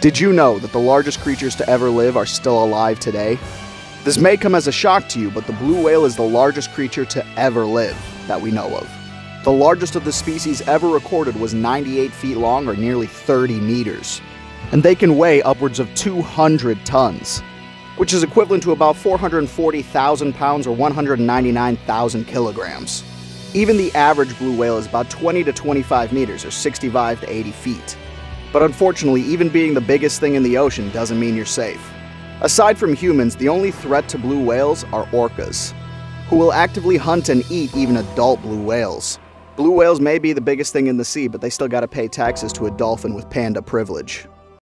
Did you know that the largest creatures to ever live are still alive today? This may come as a shock to you, but the blue whale is the largest creature to ever live that we know of. The largest of the species ever recorded was 98 feet long or nearly 30 meters. And they can weigh upwards of 200 tons, which is equivalent to about 440,000 pounds or 199,000 kilograms. Even the average blue whale is about 20 to 25 meters or 65 to 80 feet. But unfortunately, even being the biggest thing in the ocean doesn't mean you're safe. Aside from humans, the only threat to blue whales are orcas, who will actively hunt and eat even adult blue whales. Blue whales may be the biggest thing in the sea, but they still gotta pay taxes to a dolphin with panda privilege.